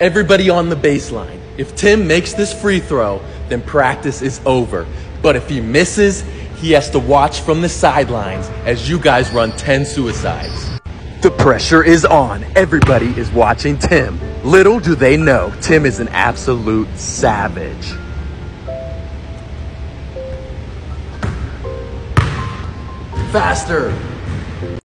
Everybody on the baseline. If Tim makes this free throw, then practice is over. But if he misses, he has to watch from the sidelines as you guys run 10 suicides. The pressure is on. Everybody is watching Tim. Little do they know, Tim is an absolute savage. Faster.